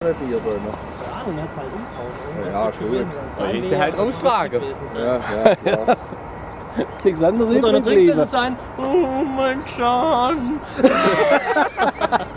Bier drin. Ne? Ja, und hat halt umgehauen. Ja, cool. Soll ich sie halt austragen. Ja, ja, klar. Nichts anderes übrig. Und dann trinkt sie sein. Oh mein Schan.